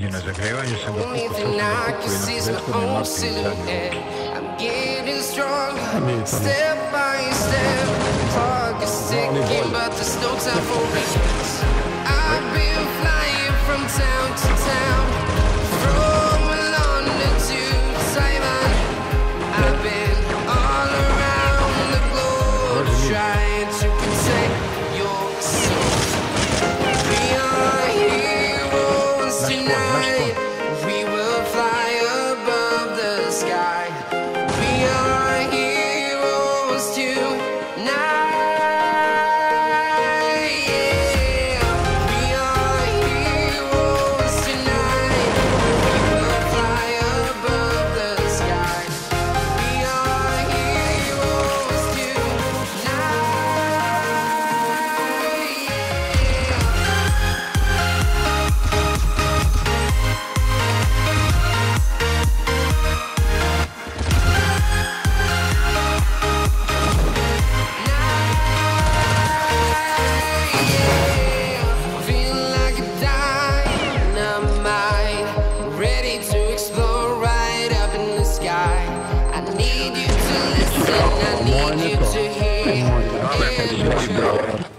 И на загревании самого Step by step, clock is ticking, but there's no time for me. We will fly above the sky. We are heroes. like you to hear.